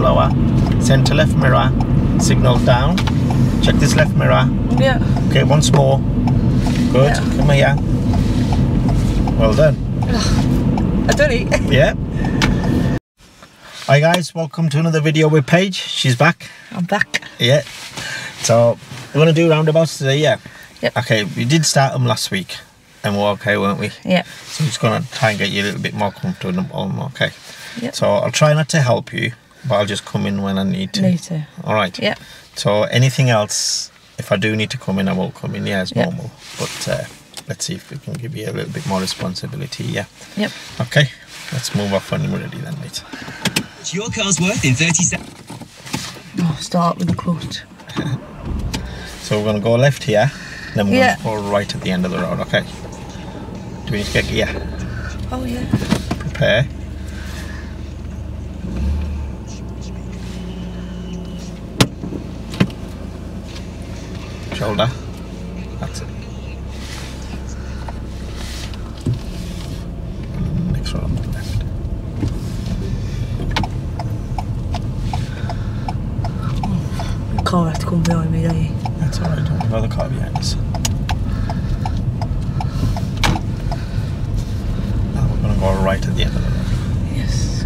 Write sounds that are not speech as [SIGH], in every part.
slower. Center left mirror. Signal down. Check this left mirror. Yeah. Okay, once more. Good. Yeah. Come here. Well done. I done it. [LAUGHS] Yeah. Hi guys, welcome to another video with Paige. She's back. I'm back. Yeah. So we're gonna do roundabouts today. Yeah. Yep. Okay. We did start them last week, and we're okay, weren't we? Yeah. So I'm just gonna try and get you a little bit more comfortable. Okay. Yep. So I'll try not to help you, but I'll just come in when I need to. Need to. All right. Yeah. So anything else, if I do need to come in, I will come in. Yeah, as Yeah. normal. But uh, let's see if we can give you a little bit more responsibility. Yeah. Yep. Okay. Let's move off when we're ready then, mate. Your car's worth in 30 seconds. Oh, start with the clutch. [LAUGHS] So we're gonna go left here, then we're Yeah. gonna go right at the end of the road. Okay. Do we need to get gear? Oh yeah. Prepare. Shoulder. That's it. Next one on the left. The car has to come behind me, don't you? That's alright, don't worry about the car behind us. Now we're gonna go right at the end of the road. Yes.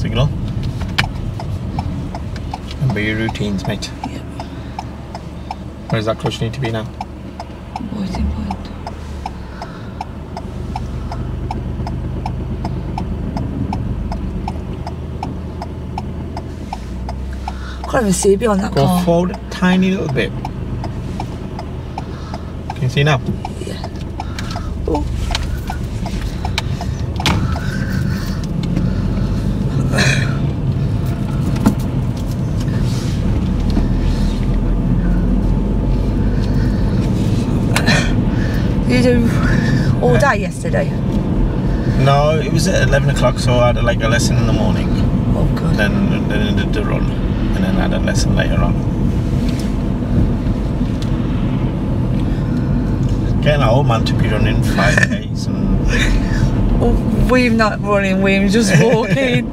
Signal. Remember your routines, mate. Yep. Where does that clutch need to be now? Waiting point. Can't even see beyond that Go car. forward a tiny little bit. Can you see now? Yeah. Oh. You do day yesterday? No, it was at 11 o'clock, so I had like a lesson in the morning. Oh god. Then, then I did the run, and then I had a lesson later on. Getting an old man to be running five [LAUGHS] days and Oh, we're not running, we're just [LAUGHS] walking.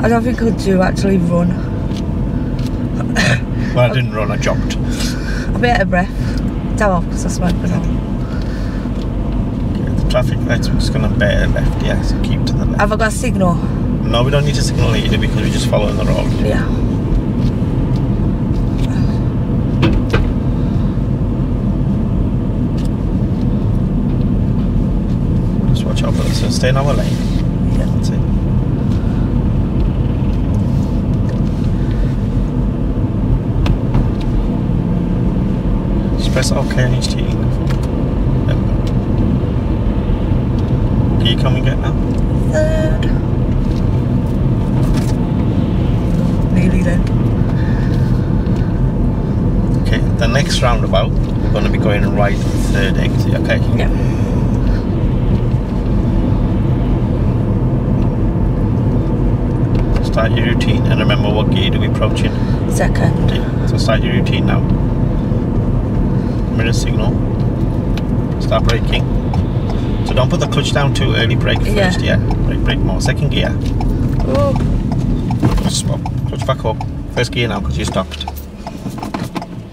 I don't think I do actually run. well, I didn't run, I jogged. I'm out of breath. Because I smoke but not. The traffic lights, we're just gonna bear left, yeah, so keep to the left. Have I got a signal? No, we don't need to signal either because we're just following the road. Yeah. Just watch out for this. So stay in our lane. Yeah. That's it. Just press OK on each key. There we go. Can you come and get now? Third. Nearly then. Okay, the next roundabout, we're going to be going right third exit, okay? Yeah. Start your routine and remember what gear do we approach in. Second. Okay, so start your routine now. Mirror signal. Start braking. So don't put the clutch down too early, brake first, yeah. Brake, brake more. Second gear. Oh. Clutch back up. First gear now because you stopped.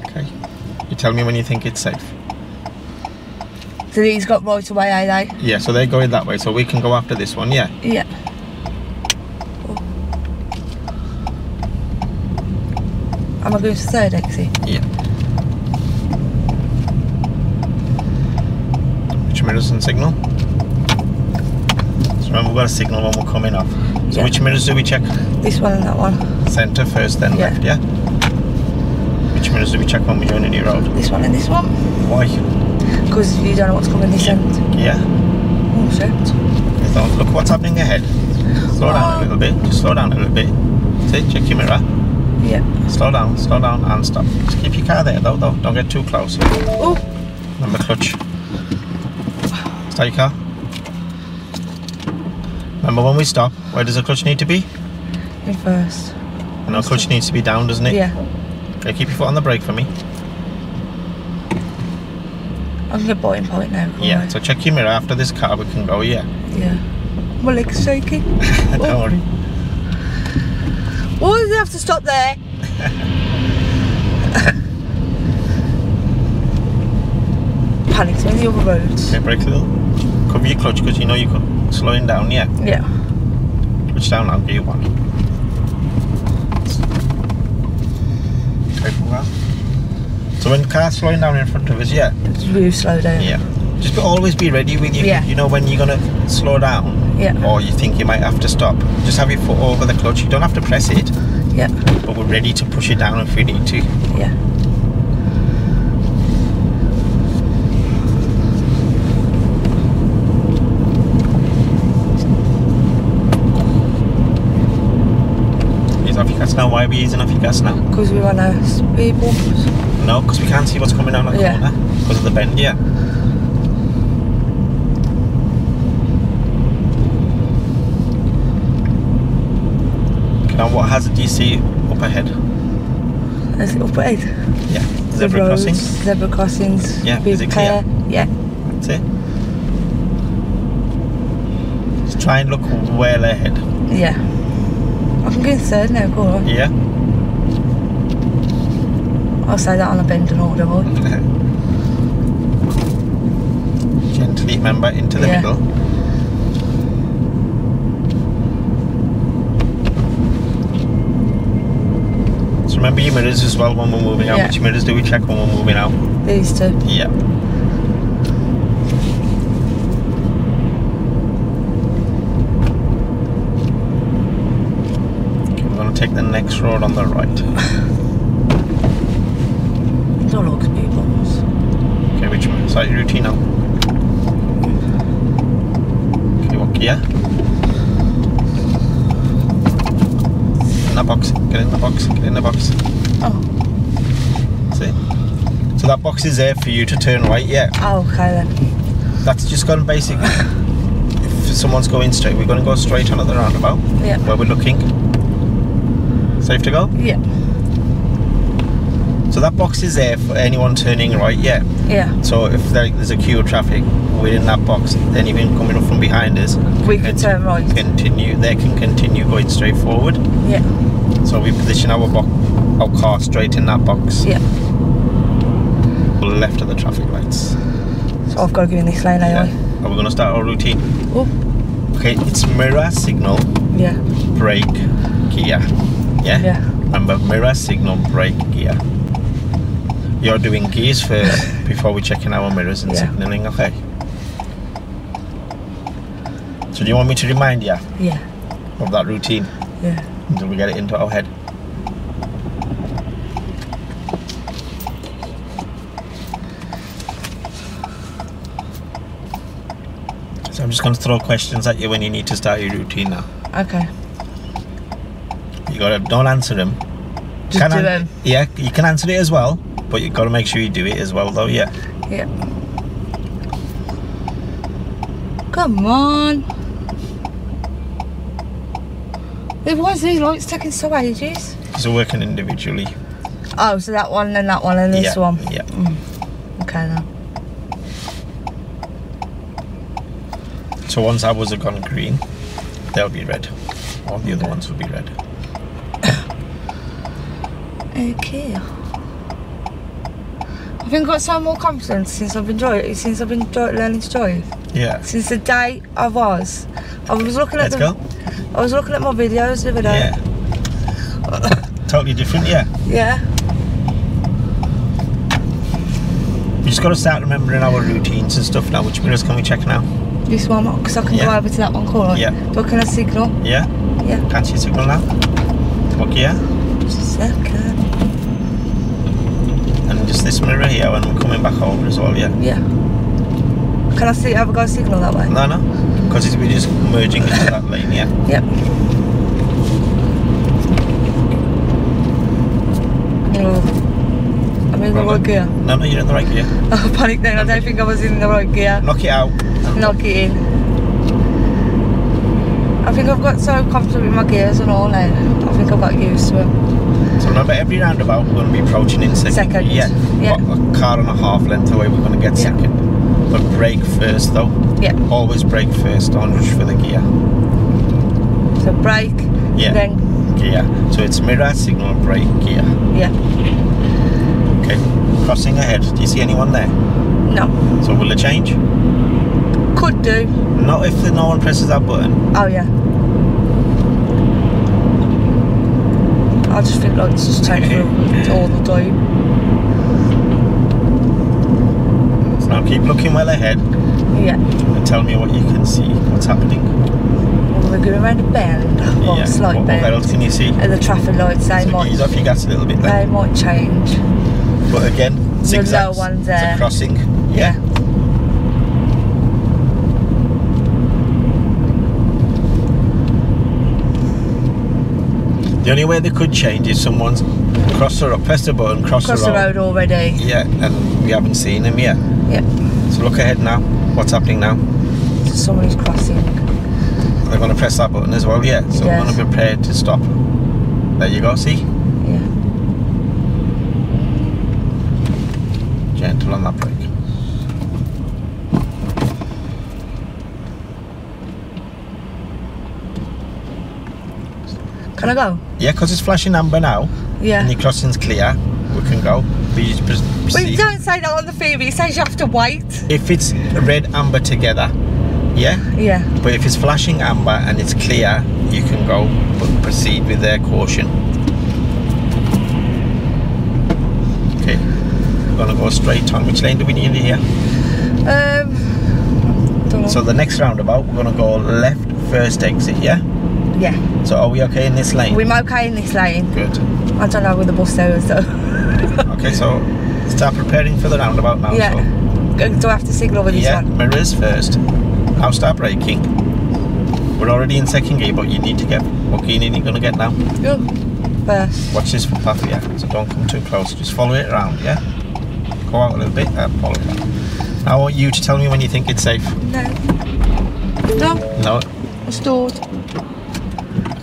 Okay. You tell me when you think it's safe. So these got right away, eh? They? Yeah, so they're going that way, so we can go after this one, yeah. Yeah. Am I going to third exit? Yeah. Which mirrors and signal? So remember we've got a signal when we're coming off. So Yeah. which mirrors do we check? This one and that one. Centre first, then Yeah. left, yeah? Which mirrors do we check when we join a new road? This one and this one. Why? Because you don't know what's coming this Yeah. end. Yeah. Oh shit. Look what's happening ahead. Slow down a little bit. Just slow down a little bit. See, check your mirror. Yeah. Slow down, slow down and stop. Just keep your car there though, though. Don't get too close. Oh. Remember clutch. Your car. Remember when we stop, where does the clutch need to be? In first. And our clutch needs to be down, doesn't it? Yeah. Okay, keep your foot on the brake for me. Can get biting point now. Yeah, so check your mirror after this car, we can go, yeah. Yeah. My leg's shaking. [LAUGHS] Don't worry. Why does he have to stop there? [LAUGHS] Panicked me in the other roads. Okay, brake a little. Cover your clutch because you know you're slowing down, yeah. Yeah. Clutch down, I'll give you one. Okay, pull. So when the car's slowing down in front of us, yeah, Just really slow down. yeah. Just always be ready with you. Yeah. You know when you're gonna slow down, Yeah. or you think you might have to stop. Just have your foot over the clutch. You don't have to press it, Yeah. but we're ready to push it down if we need to. Yeah. Ease off your gas now. Why are we easing off your gas now? Because we want to speed bumps. No, because we can't see what's coming down the Yeah. corner because of the bend. Yeah. Okay, now what hazard do you see up ahead? Is it up ahead? Yeah, The zebra roads, crossing. Zebra crossings. Yeah, be is it clear? Yeah. That's it. Just try and look well ahead. Yeah. I can go third now, go on. Yeah. I'll say that on a bend and order, boy. [LAUGHS] Gently, remember, into the Yeah. middle. So remember your mirrors as well when we're moving out. Yeah. Which mirrors do we check when we're moving out? These two. Yeah. Okay, we're going to take the next road on the right. [LAUGHS] Don't look speed bumps. Okay, which one? Your routine now. Okay, what gear? In the box. Get in the box. Get in the box. Oh. See? So that box is there for you to turn right, yeah. Oh, okay then. That's just gone basic. [LAUGHS] if someone's going straight, we're going to go straight on the roundabout Yeah. where we're looking. Safe to go? Yeah. So that box is there for anyone turning right, yeah. Yeah. So if there, there's a queue of traffic within that box, anyone coming up from behind us We can turn right. continue. They can continue going straight forward. Yeah. So we position our bo- our car straight in that box, Yeah. left of the traffic lights. So I've got to go in this lane Yeah. Are we going to start our routine? Oh. Okay, it's mirror signal, Yeah. brake, gear. Yeah. Yeah. Remember, mirror signal, brake, gear. You're doing gears first [LAUGHS] before we're checking our mirrors and Yeah. signaling. Okay. So do you want me to remind you Yeah. of that routine Yeah. until we get it into our head? So I'm just going to throw questions at you when you need to start your routine now. Okay. You gotta don't answer them. Just Can do an- them. Yeah, you can answer it as well, but you gotta make sure you do it as well, though. Yeah. Yeah. Come on. Why is these lights taking so ages? Because we're working individually. Oh, so that one and that one and this yeah. one. Yeah. Hmm. Okay then. So once ours have gone green, they'll be red. All the other ones will be red. Okay. I think I've got some more confidence since I've been driving, since I've been dri- learning to drive. Yeah. Since the day I was, I was looking at Let's the, go. I was looking at my videos the other day. Yeah. [LAUGHS] totally different. Yeah. Yeah. We just gotta start remembering our routines and stuff now. Which mirrors can we check now? This one, because I can Yeah. go over to that one corner. Yeah. Do I can I signal? Yeah. Yeah. Can't see signal now. What gear? Just a second. And this mirror here when we're coming back over as well. Yeah. Yeah. Can I see? Have a go signal that way? No, no. Because we're just merging into that lane. Yeah. Yep. Oh. I'm in the right gear. No, no, you're in the right gear. [LAUGHS] Oh, I panicked then. I don't think I was in the right gear. Knock it out. Knock it in. I think I've got so comfortable with my gears and all now. I think I've got used to them. Remember, every roundabout we're going to be approaching in second. Second, Yeah. yeah. A car and a half length away, we're going to get Yeah. second. But brake first, though. Yeah. Always brake first. Don't rush for the gear. So brake. Yeah. Then Gear. So it's mirror, signal, brake, gear. yeah. Okay. Crossing ahead. Do you see anyone there? No. So will it change? Could do. Not if no one presses that button. Oh yeah. I just think like it's just take through all the time. So now keep looking well ahead Yeah. and tell me what you can see. What's happening? Well, we're going around a bend. Well, yeah. slight What, what bend. else can you see? And the traffic lights they So might ease off your gas a little bit they might change. But again, The zigzags. low one's It's there. a crossing. Yeah. The only way they could change is someone's crossed the road, pressed the button, crossed Across the the road. already. Yeah, and we haven't seen him yet. Yep. So look ahead now. What's happening now? So somebody's crossing. They're going to press that button as well, yeah. So we're Yes. going to be prepared to stop. There you go, see? Yeah. Gentle on that brake. Can I go? Yeah, because it's flashing amber now Yeah. and your crossing's clear, we can go. But you just pres- don't say that on the film. It says you have to wait. If it's red amber together, yeah? Yeah. But if it's flashing amber and it's clear, you can go, but proceed with their caution. Okay, we're gonna go straight on. Which lane do we need here? Um. So the next roundabout, we're gonna go left first exit, yeah? Yeah. So are we okay in this lane? We're okay in this lane. Good. I don't know where the bus there is though. [LAUGHS] Okay, so start preparing for the roundabout now. yeah. So. Do I have to signal with this Yeah, one? mirrors first. Now start braking. We're already in second gear, but you need to get. What gear are you gonna get now? Go. First. Watch this footpath, yeah. So don't come too close. Just follow it around, yeah. Go out a little bit and follow it. Now I want you to tell me when you think it's safe. No. No. No. I stored.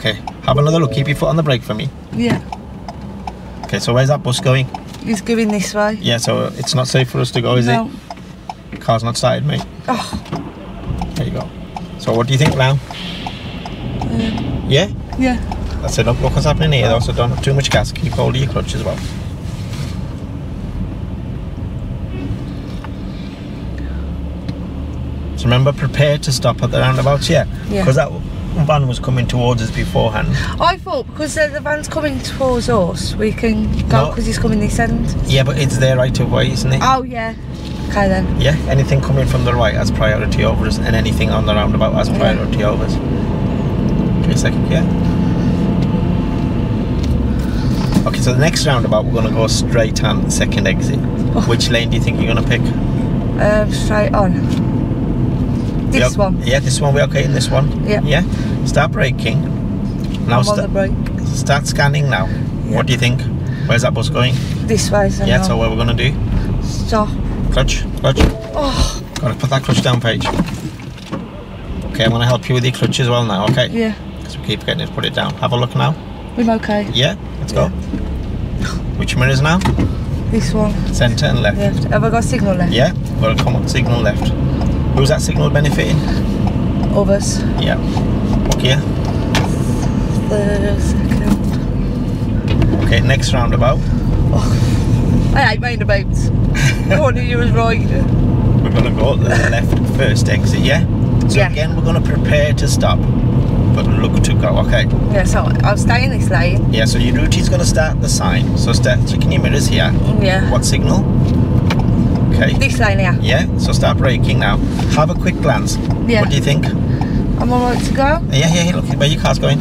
Okay. Have another look. Keep your foot on the brake for me. Yeah. Okay. So where's that bus going? He's going this way. Yeah. So it's not safe for us to go, is no. it? Car's not started, mate. Oh. There you go. So what do you think now? Um, Yeah. yeah. That's it. Look, look what's happening here, though. So don't have too much gas. Keep hold of your clutch as well. So remember, prepare to stop at the roundabouts, yeah? Yeah. Because that van was coming towards us beforehand. I thought because uh, the van's coming towards us, we can go No. because he's coming this end. Yeah, but it's their right of way, isn't it? Oh yeah. Okay then. Yeah, anything coming from the right has priority over us, and anything on the roundabout has Yeah. priority over us. Give me a second, yeah. Okay, so the next roundabout, we're going to go straight on second exit. Oh. Which lane do you think you're going to pick? Um, straight on. This one. Yeah, this one. We're okay in this one? Yeah. Yeah. Start braking. Now I'm on the brake. start scanning now. Yeah. What do you think? Where's that bus going? This way. So yeah. now. So what we're gonna do? Stop. Clutch, clutch. Oh. Gotta put that clutch down, Paige. Okay, I'm gonna help you with your clutch as well now. Okay. Yeah. Because we keep getting it. Put it down. Have a look now. I'm okay. Yeah. Let's go. Yeah. Which mirrors now? This one. Centre and left. Left. Have I got signal left? Yeah. Well, come on. Signal left. Who's that signal benefiting? Others. Yeah. Okay. The second. Okay. Next roundabout. Oh, I hate roundabouts. One of you was right. We're gonna go to the left first exit, yeah? So Yeah. again, we're gonna prepare to stop, but look to go, okay? Yeah, so I'll stay in this lane. Yeah, so your route is gonna start the sign. So start checking your mirrors here. Yeah. What signal? Okay. This lane here. Yeah, so start braking now. Have a quick glance. Yeah. What do you think? I'm alright to go. Yeah, yeah, look where your car's going.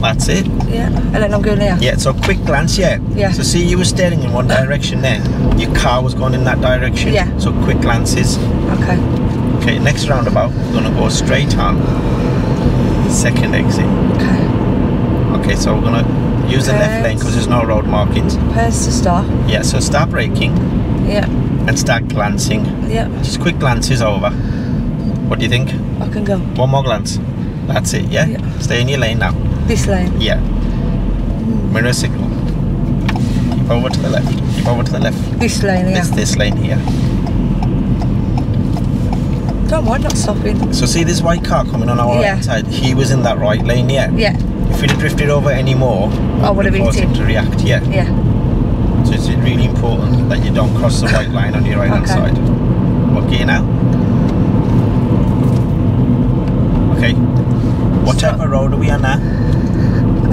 That's it. Yeah. And then I'm going here. Yeah, so quick glance, yeah. Yeah. So see you were staring in one direction then. Your car was going in that direction. Yeah. So quick glances. Okay. Okay, next roundabout, we're gonna go straight on. Second exit. Okay. Okay, so we're gonna use the left lane because there's no road markings. Press to stop. Yeah, so start braking Yeah. and start glancing. Yeah. Just quick glances over. What do you think? I can go. One more glance. That's it, yeah? Yeah. Stay in your lane now. This lane. Yeah. Mirror signal. Keep over to the left. Keep over to the left. This lane here. This this lane here. Don't mind not stopping. So see this white car coming on our Yeah. right side. He was in that right lane, yeah. Yeah, If we'd have drifted over any more, I would have hit him him. to react. Yeah. yeah. So it's really important that you don't cross the white line on your right hand Okay. side. What gear now? Okay. What type of road are we on now?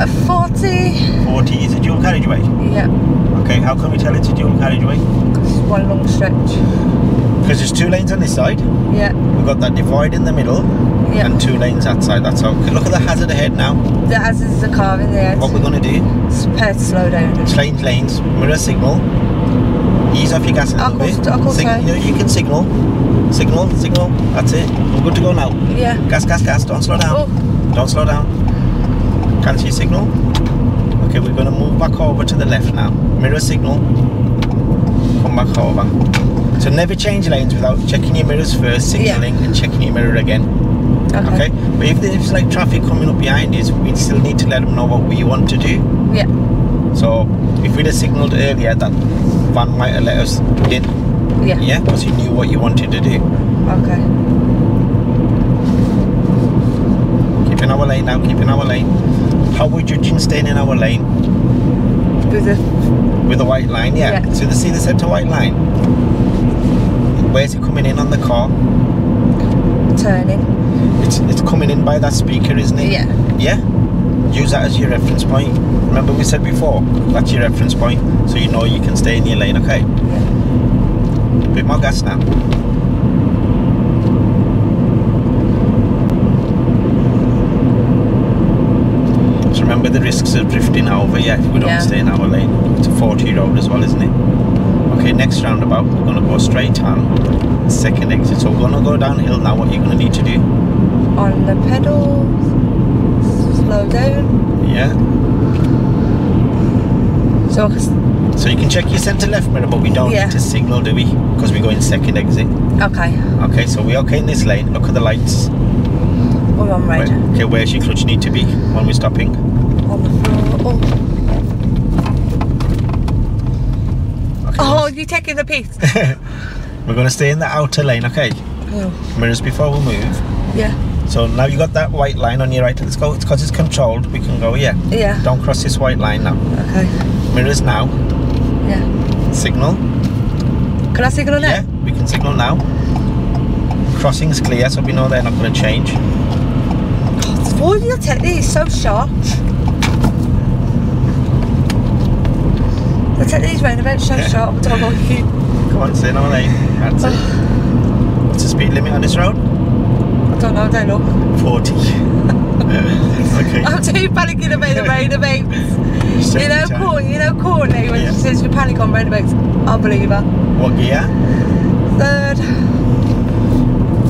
A 40. 40. Is it dual carriageway? Yeah, Okay. How can we tell it's a dual carriageway? it's one long stretch. Because there's two lanes on this side. Yeah, We've got that divide in the middle yeah. and two lanes that side. That's how. Look at the hazard ahead now. The, is a car in there. What we're going to do? It's prepared to slow down. Change lanes, mirror signal, ease off your gas a little bit. Sig- you, know, you can signal, signal, signal. That's it. We're good to go now. Yeah. Gas, gas, gas. Don't slow down. Oh, Don't slow down. Cancel see signal. Okay, we're going to move back over to the left now. Mirror signal. Come back over. So never change lanes without checking your mirrors first, Yeah. signalling, and checking your mirror again. okay. Okay. But if there's like traffic coming up behind us, we still need to let them know what we want to do. Yeah, So if we'd have signalled earlier, that van might have let us in. yeah. Yeah, because he knew what you wanted to do. Okay. Keep in our lane now. Keep in our lane. How would you judging staying in our lane With the with the white line? Yeah. Yeah. So the see the centre white line. Where's it coming in on the car? turning. It's it's coming in by that speaker, isn't it? Yeah. Yeah. Use that as your reference point. Remember we said before, that's your reference point, so you know you can stay in your lane. Okay. Bit more gas now. Remember the risks of drifting over, yeah, if we don't Yeah. stay in our lane. It's a 40 road as well, isn't it? Okay, next roundabout, we're going to go straight on. Second exit. So we're going to go downhill now. What are you're going to need to do? On the pedal. Slow down. Yeah. So I can, s- So you can check your centre left mirror, but we don't Yeah. need to signal, do we? Because we go in second exit. okay. Okay, so we're okay in this lane. Look at the lights. We're on red. Where- okay, where's your clutch need to be when we're stopping? On the floor. Oh, Okay, oh you're taking the piece. [LAUGHS] we're going to stay in the outer lane, okay? oh, Mirrors before we move. yeah. So now you got that white line on your right. Let's go. It's because it's controlled. We can go. Yeah. Yeah. Don't cross this white line now. Okay. Mirrors now. Yeah. Signal. Can I signal now? Yeah. We can signal now. Crossing's clear, so we know they're not going to change. God, why do you take these so sharp? They take these roundabouts so Yeah. sharp. I don't like it. Come on, stay in our lane. That's it. What's the speed limit on this road? I don't know. I Don't look. 40. [LAUGHS] okay. I'm too panicking about the roundabouts. You know, corn. You know, Courtney when Yeah. she says you panic on roundabouts. I believe her. What gear? Third.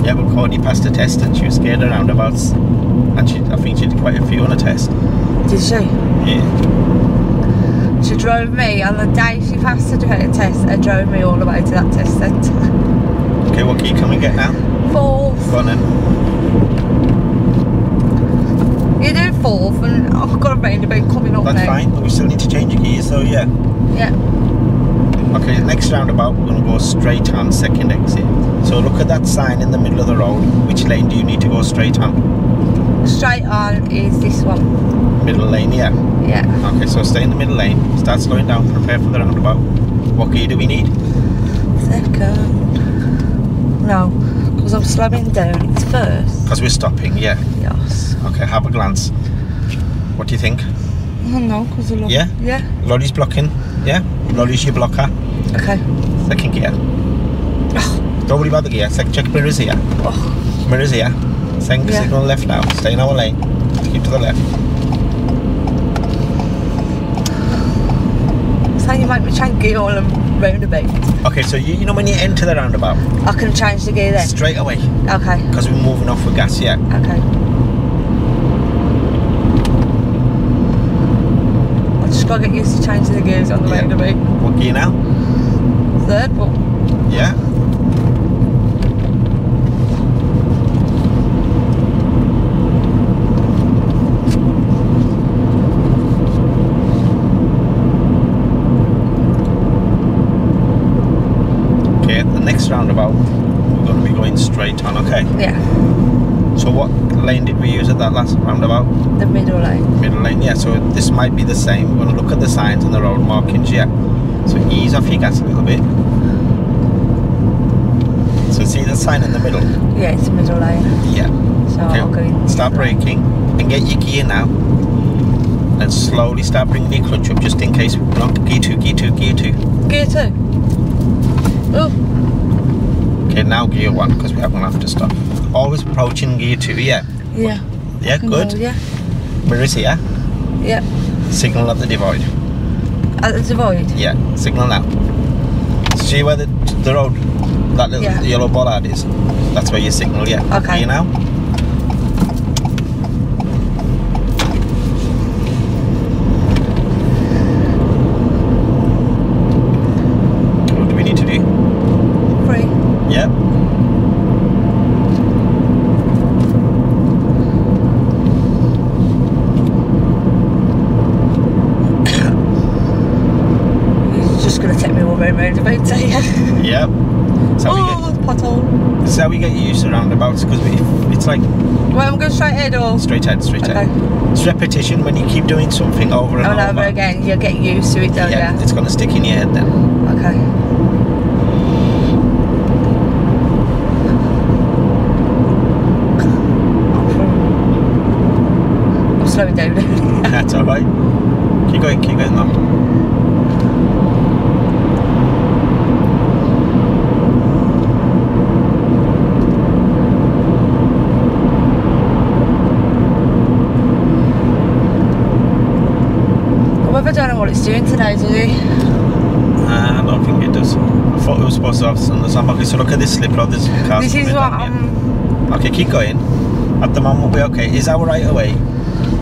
Yeah, but Courtney passed a test and she was scared of roundabouts. And she, I think she did quite a few on a test. Did she? Yeah. She drove me on the day she passed the test. and drove me all the way to that test centre. Okay, what gear can we get now? Fourth. Go on then. You do fourth, and I've got a roundabout coming up That's now. fine, but we still need to change your gears, so yeah. Yeah. Okay, next roundabout, we're going to go straight on second exit. So look at that sign in the middle of the road. Which lane do you need to go straight on? Straight on is this one. Middle lane, yeah. Yeah. Okay, so stay in the middle lane. Start slowing down. Prepare for the roundabout. What gear do we need? Second. No, because I'm slowing down. It's first. Because we're stopping, yeah. Yes. Okay, have a glance. What do you think? Oh no, because love Yeah? Yeah. Lorry's blocking, yeah? Lorry's your blocker. Okay. Second gear. Don't worry about the gear. Sec- check mirrors here. Oh, Mirrors here. Send Yeah. signal left now. Stay in our lane. Keep to the left. You make me change gear all them roundabout. Okay, so you, you know when you enter the roundabout, I can change the gear then. straight away, Okay. because we're moving off with gas, yeah. Okay. I just gotta get used to changing the gears on the Yeah. roundabout. What gear now? Third, but Yeah. straight on, okay? Yeah, So what lane did we use at that last roundabout? the middle lane. Middle lane, Might be the same. We're gonna look at the signs and the road markings, yeah. So ease off your gas a little bit. So see the sign in the middle? Yeah, it's the middle line. Yeah. So I'll go in. Start braking and get your gear now. And slowly start bringing your clutch up just in case we're not gear two, gear two, gear two. Gear two. Oh, Okay, now gear one because we are gonna have to stop. Always approaching gear two, yeah. yeah. Yeah, good. go, yeah, Where is he, yeah? Yeah. Signal at the divide. At the divide. Yeah, signal now. See where the, the road, that little Yeah. yellow bollard is? That's where you signal, yeah. Okay. You now? What do we need to do? Free. Yeah. He's just gonna take me all round round about here. Yeah. That's how, we Oh, pothole. get, this is how we get used to roundabouts because it's like Well, I'm going straight ahead or. straight ahead, straight Okay. ahead. It's repetition when you keep doing something over and oh, And over. over again, You'll get used to it, don't yeah, you? it's going to stick in your head then. Okay. I'm slowing down. [LAUGHS] That's all right. Keep going, keep going. However, I don't know what it's doing today, does it? Uh, I don't think it does. I thought it was supposed to have some. Okay, so look at this slip road. This is what. Okay, keep going. At the moment, we're okay. Is our right away?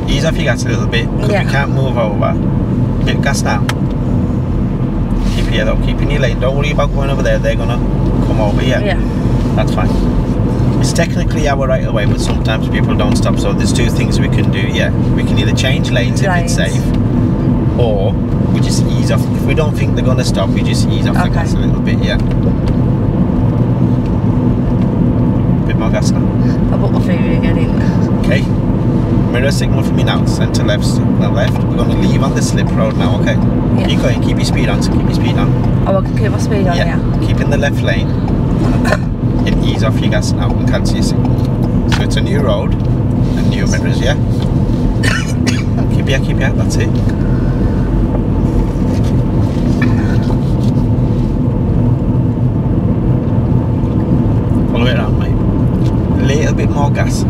Ease off your gas a little bit because Yeah. we can't move over. Get gas now. Keep here though. Keep in your lane. Don't worry about going over there. They're gonna come over here. Yeah. That's fine. It's technically our right away, but sometimes people don't stop. So there's two things we can do. Yeah, we can either change lanes, if it's safe, or we just ease off. If we don't think they're gonna stop, we just ease off the Okay. gas a little bit. Yeah. Bit more gas now. I put my food again in. Okay. Mirror signal for me now. Centre left, left. We're gonna leave on the slip road now. Okay. Yeah. Keep going. Keep your speed on. So keep your speed on. Oh, I can keep my speed on, yeah. Keep in the left lane. [COUGHS] and ease off your gas now and cancel your signal. So it's a new road and new mirrors, yeah? [COUGHS] keep yeah, keep yeah, that's it. Follow it around, mate. Little bit more gas.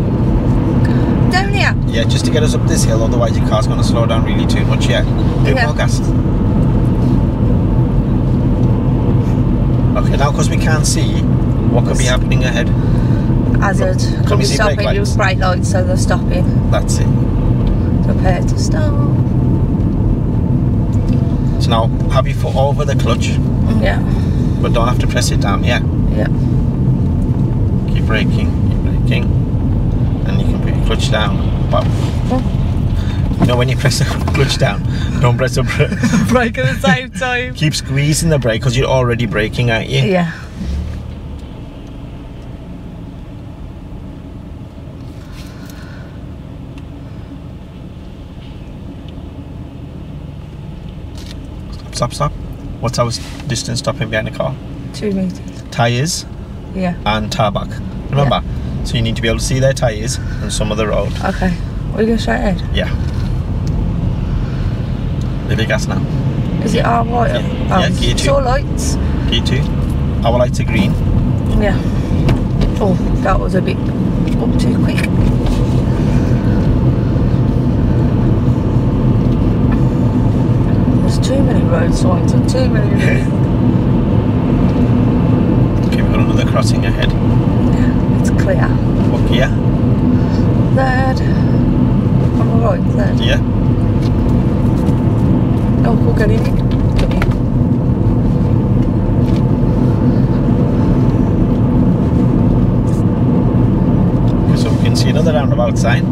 Down here. Yeah, just to get us up this hill, otherwise your car's gonna slow down really too much, yeah. Bit Yeah. more gas. Okay, now because we can't see what could be happening ahead. Hazard. Could we be see brake stopping lights? brake lights, so they're stopping. That's it. Prepare to stop. So now have your foot over the clutch, Yeah. but don't have to press it down, yeah. Yeah. Keep braking, keep braking. And you can put your clutch down. But you know when you press the [LAUGHS] clutch down, don't press the brake. [LAUGHS] Brake at the [LAUGHS] same time. Keep squeezing the brake because you're already braking, aren't you? Yeah. Stop, stop. What's our distance stopping behind the car? Two meters. Tyres Yeah. and tarmac. Remember? So you need to be able to see their tyres and some of the road. Okay. Are you going straight ahead? Yeah. Your gas now. Is it all right? Yeah. Oh, Yeah, gear it's two. all lights. Gear two. Our lights are green. Yeah. Oh, that was a bit up too quick. There's too many road signs and too many. Okay, we've got another crossing ahead. Clear. What gear? Third. On the right, third. Yeah. Oh, we'll get in. Get in. Okay, so we can see another roundabout sign.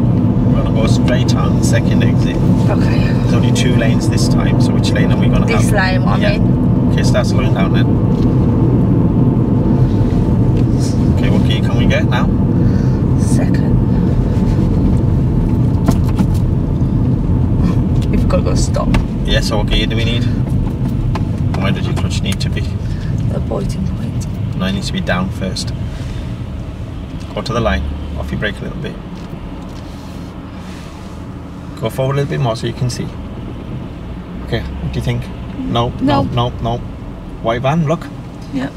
We're gonna go straight on second exit. Okay. There's only two lanes this time, so which lane are we gonna have? This lane, I yeah. mean. Okay, start slowing down then. Okay, what gear can we you get now? Second. You've got to go stop. Yeah, so what gear do we need? And where does your clutch need to be? The boiling point. No, it needs to be down first. Go to the line. Off your brake a little bit. Go forward a little bit more so you can see. Okay, what do you think? Mm. No, no, No. no, no. White van, look. Yep.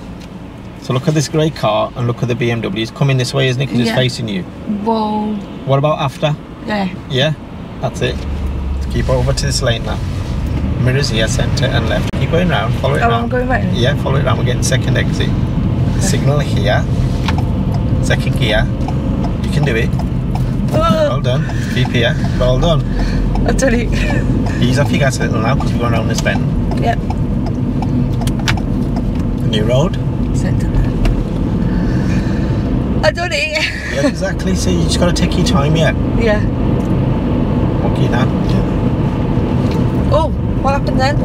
So look at this grey car and look at the BMW. It's coming this way, isn't it? Because it's facing you. Whoa. What about after? Yeah. Yeah, that's it. Keep over to this lane now. Mirrors here, centre and left. Keep going round, follow it Oh, round. I'm going right. Yeah, follow it round. We're getting second exit. Signal here. Second gear. You can do it. Oh. Well Oh, done. Keep here. Well done. I'll tell you. Ease off your gas a little now because we're going around this bend. yep. New road. Centre. I done it. Yeah, exactly. So you just got to take your time, yeah. Yeah. Okay now. Oh, what happened then?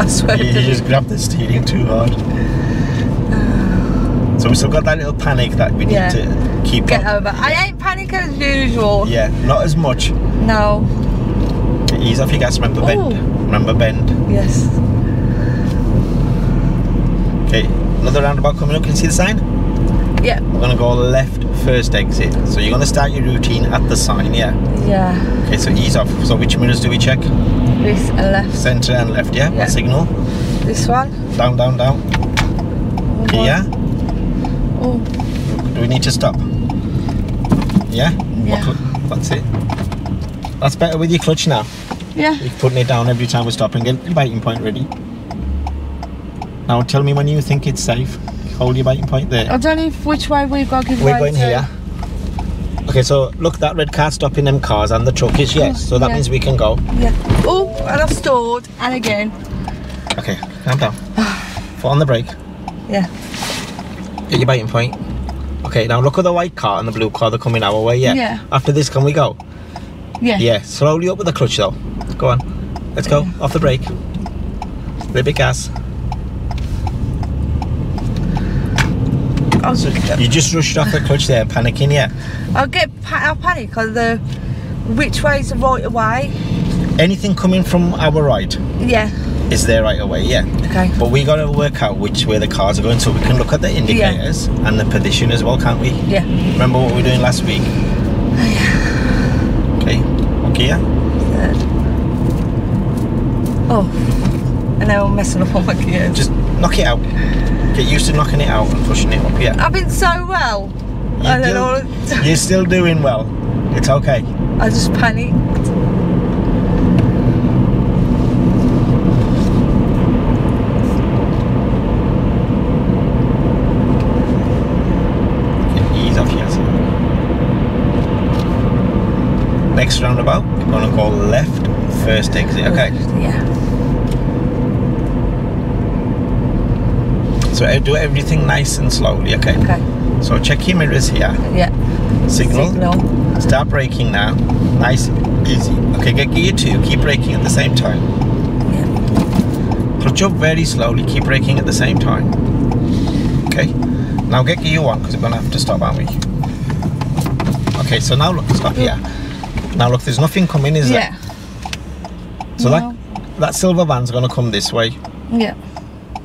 I swear. You, you just grabbed the steering too hard. So we still got that little panic that we need to keep Get up. over. I ain't panicking as usual. Yeah, not as much. No. Ease off your gas, remember Ooh. bend. Remember bend. Yes. Okay, another roundabout coming up. Can you see the sign? Yeah. We're gonna go left first exit. So you're gonna start your routine at the sign, yeah. Yeah. Okay, so ease off. So which mirrors do we check? This and left. Centre and left, yeah? Yeah. What signal? This one. Down, down, down. Okay, yeah? Oh. Do we need to stop? Yeah? Yeah. That's it. That's better with your clutch now. Yeah. You're putting it down every time we stop and get your biting point ready. Now tell me when you think it's safe. Hold your biting point there. I don't know if which way we've got to We're going to. here. Okay, so look, that red car stopping them cars and the truck is yes. So that Yeah. means we can go. Yeah. Oh, and I've stored. And again. Okay, calm down. Foot on the brake. Yeah. Get your biting point. Okay, now look at the white car and the blue car. They're coming our way. Yeah. Yeah. After this, can we go? Yeah. Yeah. Slowly up with the clutch though. Go on. Let's go. Off the brake. Little bit gas. You just rushed off the clutch there, panicking. Yeah. I'll get I'll panic on the which way's the right away. Anything coming from our right Yeah. is there right away. Yeah. Okay. But we got to work out which way the cars are going so we can look at the indicators and the position as well, can't we? Yeah. Remember what we were doing last week? [SIGHS] Okay. Okay, yeah. Third. Oh. And now I'm messing up on my gears. Just knock it out. Get used to knocking it out and pushing it up, yeah. I've been so well. You don't do- know. You're still doing well. It's okay. I just panicked. Ease off. Next roundabout, we're gonna go left, first exit, okay? Yeah. So uh, do everything nice and slowly, okay? Okay. So check your mirrors here. Yeah. Signal. Signal. Start braking now. Nice, easy. Okay, get gear two. Keep braking at the same time. Yeah. Clutch up very slowly. Keep braking at the same time. Okay. Now get gear one because we're gonna have to stop, aren't we? Okay. So now look, stop here. Now look, there's nothing coming, is Yeah. there? So No. that that silver van's gonna come this way. Yeah.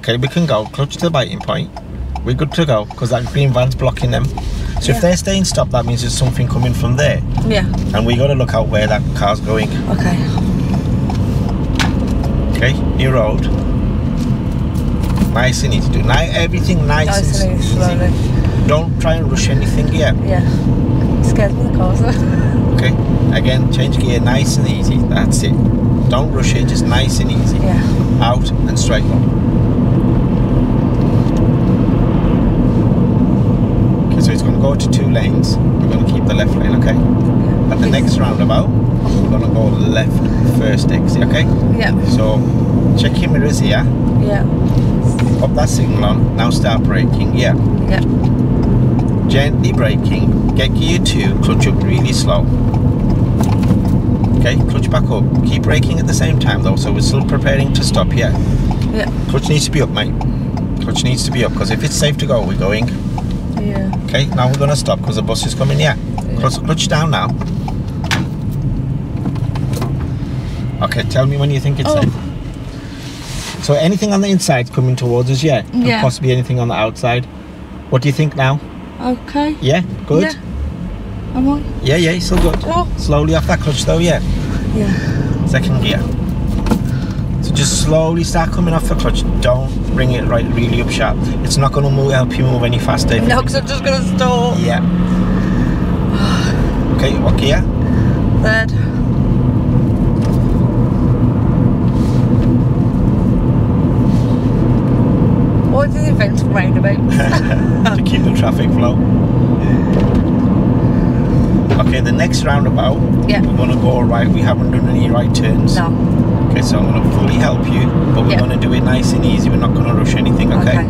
Okay, we can go. Clutch to the biting point. We're good to go because that green van's blocking them. So Yeah. if they're staying stopped, that means there's something coming from there, Yeah. and we got to look out where that car's going. Okay. Okay, new road. Nice and easy. Do ni- everything nice, Nice and easy, slowly. Don't try and rush anything. Yeah. Yeah. Scared of the cars. [LAUGHS] Okay. Again, change gear. Nice and easy. That's it. Don't rush it. Just nice and easy. yeah. Out and straight up. Okay, so it's going to go to two lanes. We're going to keep the left lane. Okay. At the next roundabout, we're going to go left first exit. Okay. Yeah. So check your mirrors here. Yeah. Pop that signal on. Now start braking. Yeah. Yeah. Gently braking. Get gear two. Clutch up really slow. Okay. Clutch back up. Keep braking at the same time though. So we're still preparing to stop here. Yeah. Clutch needs to be up, mate. Clutch needs to be up because if it's safe to go, we're going. Yeah. Okay, now we're going to stop because the bus is coming. Yeah. Clutch, clutch down now. Okay, tell me when you think it's Oh. safe. So anything on the inside coming towards us, yeah? And Yeah. possibly anything on the outside. What do you think now? Okay. Yeah? Good? Yeah. Am I? Yeah, yeah, still good. Oh. Slowly off that clutch though, yeah. Yeah. Second gear. Just slowly start coming off the clutch. Don't bring it right really up sharp. It's not going to move, help you move any faster. No, because I'm just gonna stop. Yeah. [SIGHS] Okay, what gear? Third. What did the event roundabout? [LAUGHS] [LAUGHS] to keep the traffic flow. Okay, the next roundabout, Yeah. we're going to go right. We haven't done any right turns. No. Okay, so I'm going to fully help you, but we're Yeah. going to do it nice and easy. We're not going to rush anything, okay? Okay.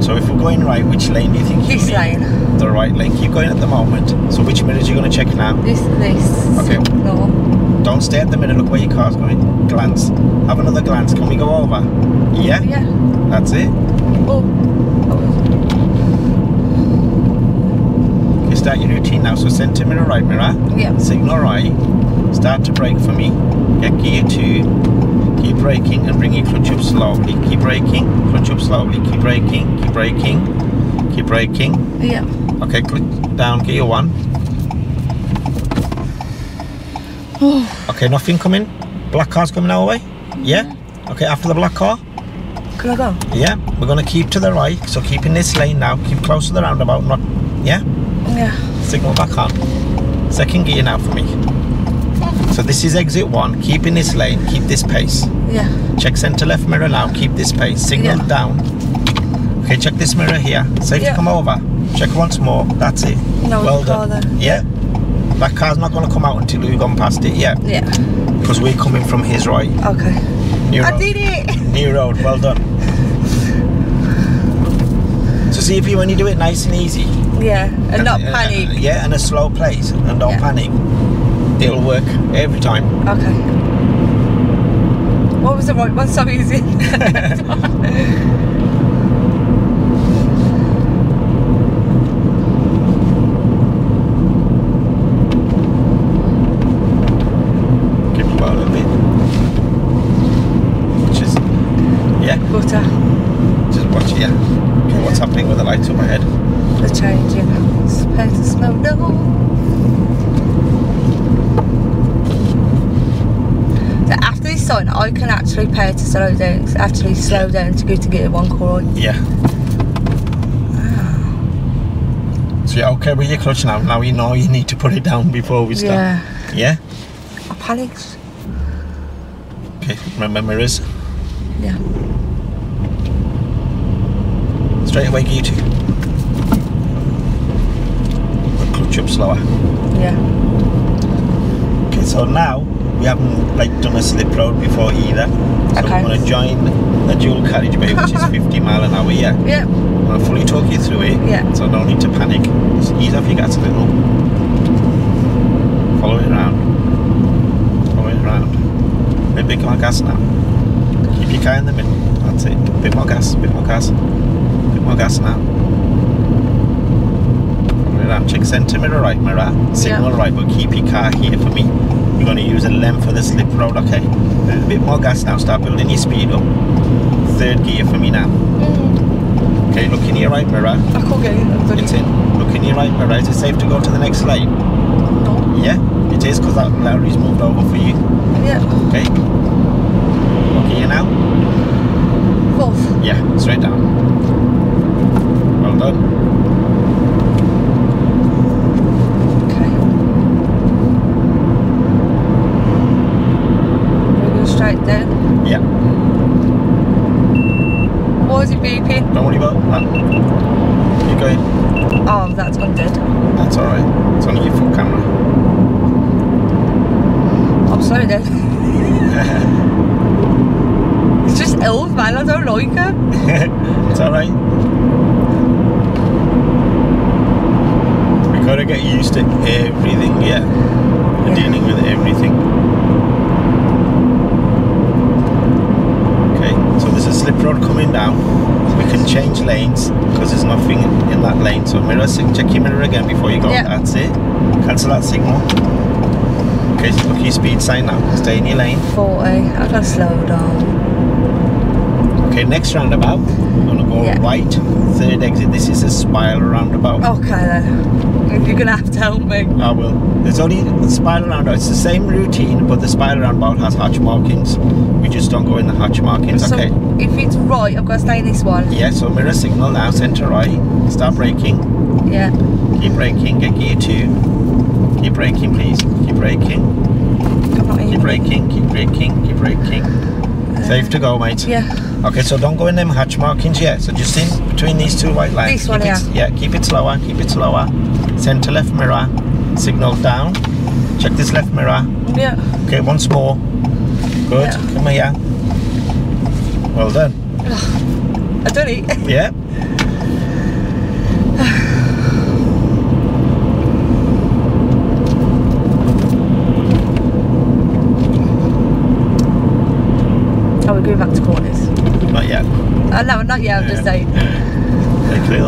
So if we're going right, which lane do you think you This need? lane. The right lane. Keep going at the moment. So which mirrors are you going to check now? This, this. Okay. No. Don't stay at the mirror. Look where your car's going. Glance. Have another glance. Can we go over? Yeah? Yeah. That's it. Oh. Okay, start your routine now. So centre mirror, right mirror. Yeah. Signal right. Start to brake for me. Get gear two. Keep braking and bring your clutch up slowly. Keep braking. Clutch up slowly. Keep braking. Keep braking. Keep braking. Yeah. Okay, clutch down. Gear one. Oh. Okay, nothing coming. Black car's coming our way. Yeah. Mm-hmm. Okay, after the black car. Can I go? Yeah. We're gonna keep to the right. So keep in this lane now. Keep close to the roundabout. Not. Yeah. Yeah. Signal back on. Second gear now for me. So this is exit one. Keep in this lane. Keep this pace. Yeah. Check centre left mirror now. Keep this pace. Signal Yeah. down. Okay, check this mirror here. Safe Yeah. to come over. Check once more. That's it. No, well done. there. Yeah. That car's not going to come out until we've gone past it. Yeah. Yeah. Because we're coming from his right. Okay. New road. I did it. New road. Well done. So see if you when you do it nice and easy. Yeah. And not uh, panic. yeah, and a slow pace, and don't Yeah. panic. It'll work every time. Okay. What was the right one? So easy. [LAUGHS] [LAUGHS] Give it a little bit. Which is, yeah, Butter. just watch it. Yeah. Okay, what's happening with the lights up ahead? The changing. Supposed to slow down. So after this sign, I can actually pay to slow down. Actually, slow down to go to get one call. Yeah. So you're okay with your clutch now. Now you know you need to put it down before we start. Yeah. Yeah. I panicked. Okay. Remember mirrors. Yeah. Straight away gear two. Clutch up slower. Yeah. Okay, so now we haven't like done a slip road before either. So Okay. we're gonna join a dual carriageway, which is [LAUGHS] 50 mile an hour, yeah. Yeah. I'm gonna fully talk you through it. Yeah. So no need to panic. Just ease off your gas a little. Follow it around. Follow it around. Bit bit more gas now. Keep your car in the middle. That's it. Bit more gas, bit more gas. Bit more gas now. Follow it around. Check centre mirror right mirror. Signal Yeah. right, but keep your car here for me. You're gonna use a length for the slip road, okay? A little bit more gas now, start building your speed up. Third gear for me now. Okay, look in your right mirror. I can't get in. It's in. Look in your right mirror. Is it safe to go to the next lane? No. Yeah, it is because that Larry's moved over for you. Yeah. Okay. What gear now? Fourth. Yeah, straight down. Well done. Okay. We go straight down. Yeah, Why is it beeping? don't worry about that. Keep going. Oh, that's gone dead. That's alright. It's only your full camera. I'm sorry then. it's just old man, I don't like it. it's alright. We gotta get used to everything, yeah. We're Yeah. dealing with everything. Okay, so there's a slip road coming down. We can change lanes because there's nothing in that lane. So mirror, check your mirror again before you go. Yeah. That's it. Cancel that signal. Okay, so look your speed sign now. Stay in your lane. 40. I gotta slow down. Okay, next roundabout. Go Yeah. right. Third exit. This is a spiral roundabout. Okay then. You're gonna have to help me. I will. There's only the spiral roundabout. It's the same routine, but the spiral roundabout has hatch markings. We just don't go in the hatch markings. So okay. if it's right, I've got to stay in this one. Yeah. So mirror signal now. Centre right. Start braking. Yeah. Keep braking. Get gear two. Keep braking, please. Keep braking. Keep braking. Keep braking. Keep braking. Safe to go, mate. Yeah. Okay, so don't go in them hatch markings yet. So just in between these two white lines. This one keep it, Yeah, keep it slower. Keep it slower. Centre left mirror. Signal down. Check this left mirror. Yeah. Okay, once more. Good. Yeah. Come here. Well done. I done it. Yeah. Oh, we're going back to corners. Not Uh, no, not yet. I'm just saying. Okay, clear.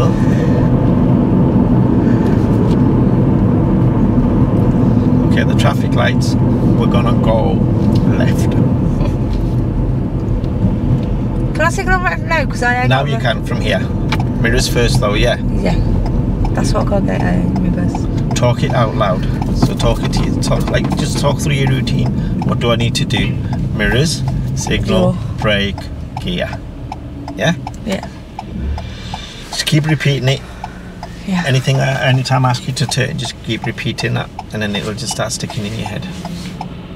Okay, the traffic lights. We're gonna go left. Can I signal right now? Because I Now you can from here. Mirrors first though, yeah. Yeah. That's what I got get uh, in reverse. Talk it out loud. So talk it to you. Talk like just talk through your routine. What do I need to do? Mirrors, signal, Door. brake, gear. Yeah? Yeah. Just keep repeating it. Yeah. Anything, uh, anytime I ask you to turn, just keep repeating that, and then it'll just start sticking in your head.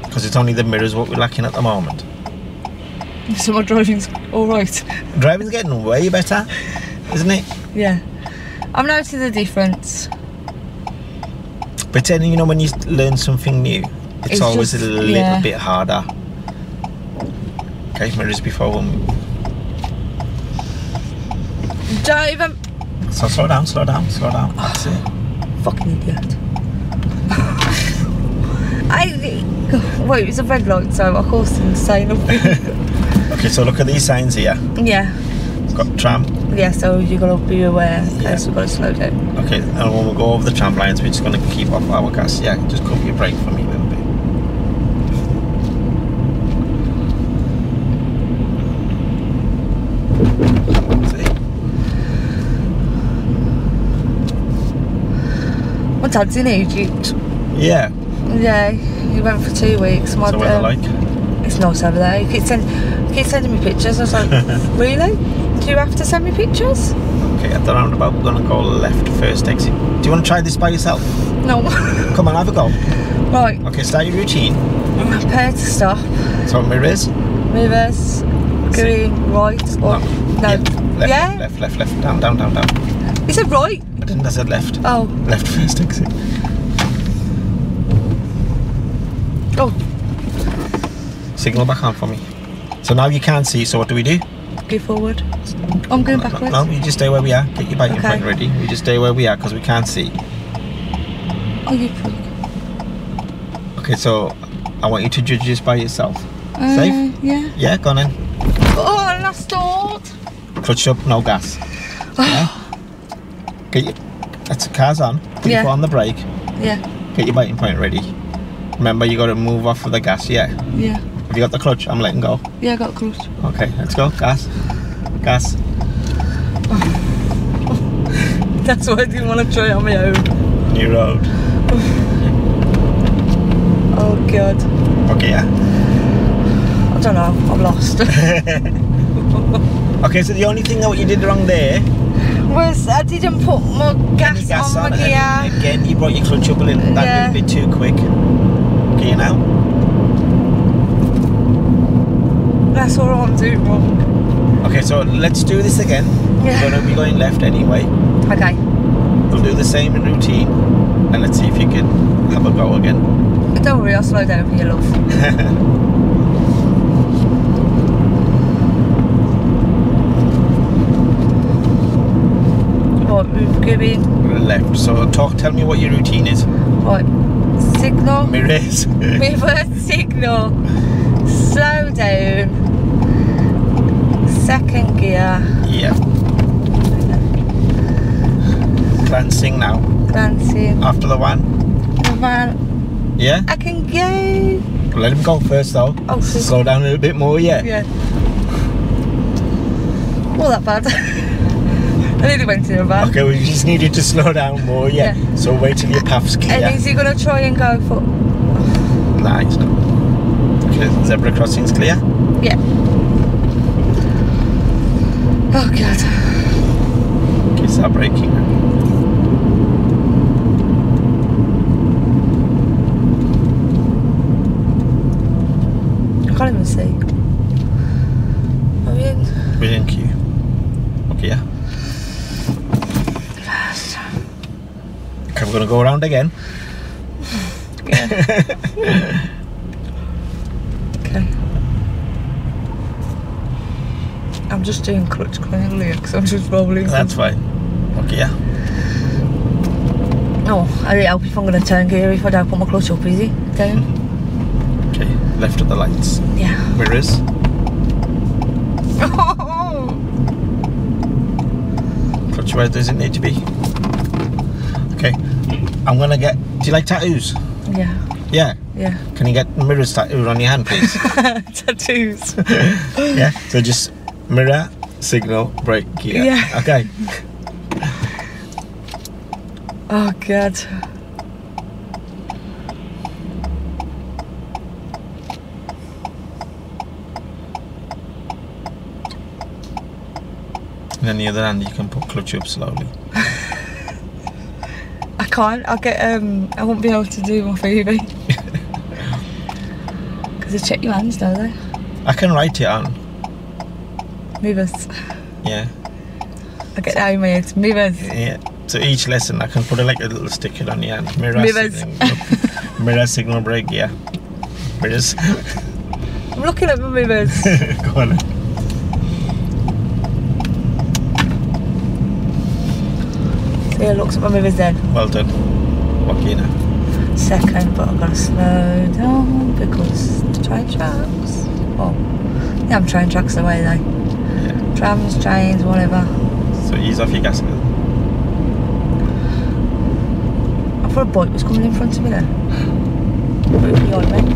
Because it's only the mirrors what we're lacking at the moment. So my driving's all right. Driving's getting way better, isn't it? Yeah. I'm noticing the difference. But then you know when you learn something new, it's, It's always just- a little yeah. bit harder. Okay, mirrors before move. Don't even. So slow down, slow down, slow down. Oh. That's it. Fucking idiot. [LAUGHS] I. Wait, it's a red light, so of course nothing. [LAUGHS] [LAUGHS] Okay, so look at these signs here. yeah. It's got tram. Yeah, so you've gotta be aware. Yeah. Yes, we've got to slow down. Okay, and when we go over the tram lines, we're just going to keep off our gas. Yeah, just cover your brake for me a little bit. See? My dad's in Egypt. Yeah. Yeah, he went for two weeks. My, So what um, like? It's nice over there. He keeps, send, he keeps sending me pictures. I was like, [LAUGHS] really? Do you have to send me pictures? Okay, at the roundabout, we're going to go left first exit. Do you want to try this by yourself? No. [LAUGHS] Come on, have a go. right, Okay, start your routine. prepare to stop. So mirrors. Reverse, going right or no? Yeah. Left, Yeah? left, left, left. Down, down, down, down. Is it right. I didn't, I said left. Oh, Left first exit. oh, Signal back on for me. So now you can't see, so what do we do? go forward. I'm going No, backwards. No, you just stay where we are. Get your biting Okay. point ready. We just stay where we are because we can't see. Oh, you prick. Okay, so I want you to judge this by yourself. Uh, Safe? Yeah. Yeah, go on then. Oh, I stalled. Clutch up, no gas. yeah? Get your, that's the car's on. Put your Yeah. foot on the brake. Yeah, Get your biting point ready. Remember, you got to move off of the gas. Yeah. yeah, Have you got the clutch? I'm letting go. yeah. I got clutch. Okay, let's go. Gas. Gas. [LAUGHS] That's why I didn't want to try it on my own. New road. [SIGHS] Oh god. Okay, yeah. I don't know. I'm lost. [LAUGHS] Okay, so the only thing that you did wrong there, Was I didn't put more gas, gas on, on, my gear. again you brought your clutch up a little, that Yeah. little bit too quick. Okay, now. That's all I'm doing wrong. Okay, so let's do this again. Yeah. We're gonna be going left anyway. Okay. We'll do the same routine, and let's see if you can have a go again. Don't worry, I'll slow down for you, love. [LAUGHS] Right, left. So talk. Tell me what your routine is. Right. Signal. Mirrors. [LAUGHS] Reverse signal. Slow down. Second gear. yeah. glancing now. glancing. After the one. The man, Yeah? I can go. Let him go first though. Oh, shit. Slow down a little bit more, yeah? Yeah. All that bad. [LAUGHS] I nearly went in a van. Okay, we just needed to slow down more, yeah. Yeah. So wait till your path's clear. And is he gonna try and go for? Nah, it's not. Okay, zebra crossing's clear. Yeah. Oh god. Okay, start braking. I can't even see. I mean, Within queue. Okay, yeah. fast. Okay, we're gonna go around again. Yeah. okay. I'm just doing clutch cleanly because I'm just rolling. That's fine. Okay, yeah. Oh, I really hope if I'm going to turn gear if I don't put my clutch up, is it? Down? Okay, left of the lights. Yeah. Mirrors. [LAUGHS] Clutch where does it need to be? I'm gonna get do you like tattoos? yeah. Yeah. Yeah. Can you get mirrors tattooed on your hand, please? [LAUGHS] Tattoos. [LAUGHS] yeah. So just mirror, signal, brake, gear. Yeah. Okay. Oh god. And then the other hand you can put clutch up slowly. I can't. I'll get um I won't be able to do my freebie. Because [LAUGHS] they check your hands, don't they? I can write it on. Movers. Yeah. I get that in my head. Movers. Yeah. So each lesson I can put a, like a little sticker on your hand. Mirror Mirrors. signal, mirror signal brake, yeah. Mirrors. I'm looking at my movers. [LAUGHS] Go on. Looks at my movers then. Well done. Now. Second, but I've got to slow down because the train tracks. Oh, yeah, I'm train tracks away though. Yeah. Trams, trains, whatever. So ease off your gas pedal. I thought a bike was coming in front of me then. But it was behind me.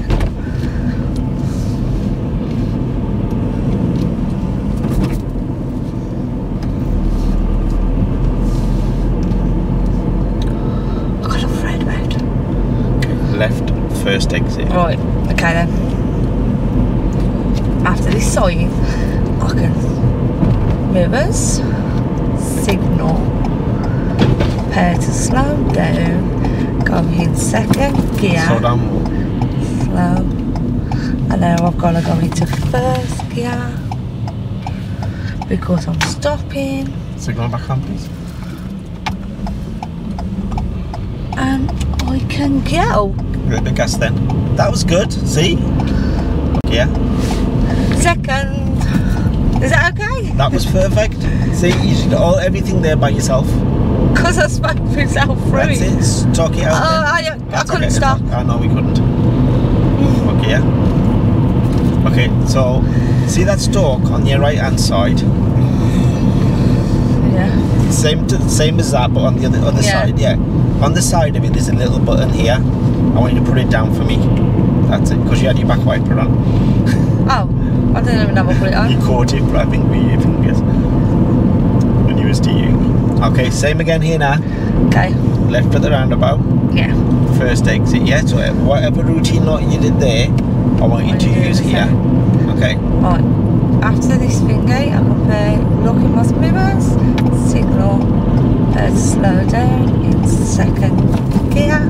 I got afraid about. Okay. Left first exit. Right, okay then. After this sign, I can movers, signal, prepare to slow down, go in second gear, Slow down more. slow, and now I've got to go into first gear because I'm stopping Signal back on please. and I can go. Get the gas then. That was good. See? Okay, yeah. Second. Is that okay? That was perfect. See, you did all everything there by yourself. Because I spoke myself through That's it. Talk it Oh, out. then. I, I That's couldn't okay. stop. I know we couldn't. Okay, yeah. Okay, so see that stalk on your right hand side? Yeah. Same to, same as that, but on the other other Yeah. side, yeah. On the side of it, there's a little button here. I want you to put it down for me. That's it, because you had your back wiper on. [LAUGHS] Oh, I didn't even know what put it on. You caught it, but I think with your fingers. When you was to you. Okay, same again here now. Okay. Left at the roundabout. Yeah. first exit, yeah. So whatever routine note you did there, I want you Want to use here. same. Okay. Right. After this thingy, I can play look in my mirrors, signal, uh, slow down in second gear.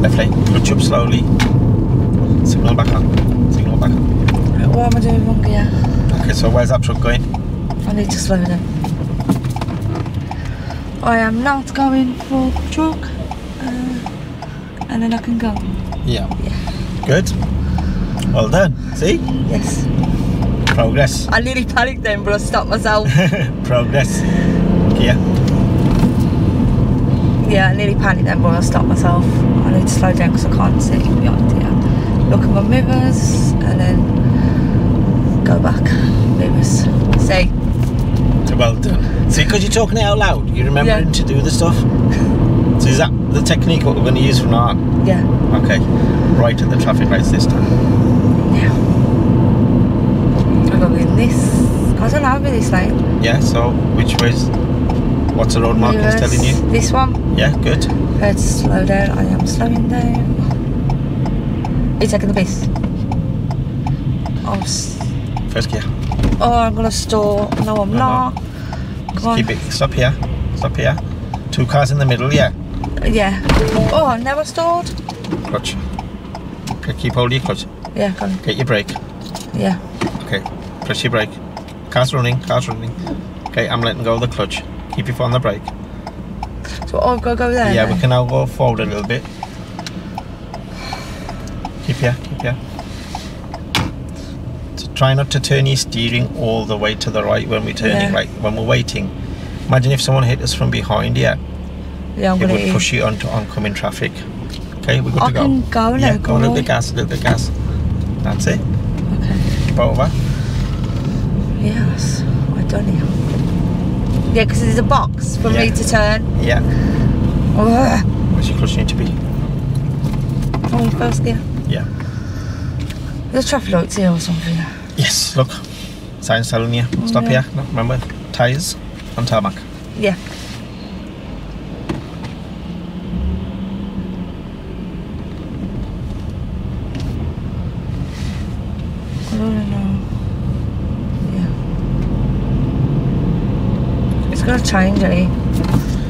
Left lane. Clutch up slowly. Signal back on. Signal back on. What am I doing wrong gear? Okay. So where's that truck going? I need to slow down. I am not going for truck. Uh, and then I can go. Yeah. Good. Well done. See? Yes. Progress. I nearly panicked then, but I stopped myself. [LAUGHS] Progress. Yeah. Yeah, I nearly panicked then, but I stopped myself. I need to slow down because I can't see behind here. Look at my mirrors and then go back. Mirrors. See? Well done. See, because you're talking it out loud, you're remembering Yeah. to do the stuff. So is that the technique what we're going to use from now on? Yeah. Okay. Right at the traffic lights this time. Yeah. I'm going in this. I don't know, with this lane. Yeah, so which ways? What's the road markings telling you? This one. Yeah, good. Prepared to slow down. I am slowing down. Are you taking the piss? Oh, First gear. oh I'm going to stall. No, I'm No, no. not. Come on. Keep it. Stop here. Stop here. Two cars in the middle, yeah. Yeah. Oh, I never stalled. Clutch. Okay, keep hold of your clutch. Yeah, go on. Get your brake. Yeah. Okay, press your brake. Car's running, car's running. Okay, I'm letting go of the clutch. Keep your foot on the brake. So oh, I've got to go there. yeah, then? we can now go forward a little bit. Keep here, keep here. So try not to turn your steering all the way to the right when we're turning, Yeah. like when we're waiting. Imagine if someone hit us from behind here, Yeah, I'm it would push you onto oncoming traffic. Okay, we're good I to go. can go now, yeah, go a can't little bit gas, a little bit gas. That's it. Okay. Keep over. Yes, I don't know. Yeah, because there's a box for me to turn. Yeah. Ugh. Where's your clutch need to be? On Oh, first gear. Yeah. There's traffic lights here or something. Yes, look. Sign's telling you. Stop oh, Yeah. here. No, remember, tyres on tarmac. Yeah. I don't know. Yeah. Gonna change, eh?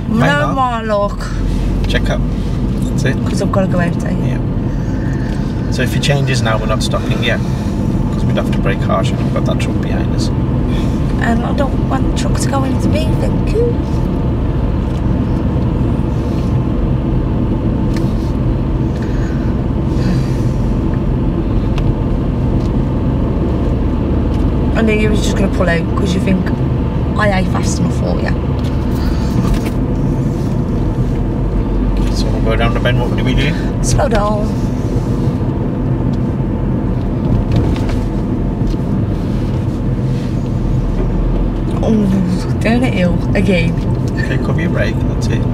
Might No not. more luck, Check up. That's it. because I've got to go out, eh? Yeah. So if it changes now, we're not stopping yet. Because we'd have to brake harsh and we've got that truck behind us. And I don't want the truck to go into me, thank you. I knew you was just going to pull out because you think I ain't fast enough for you. So we'll go down the bend. What do we do? Slow down. Oh, down the hill again. Okay, cover your brake. That's it.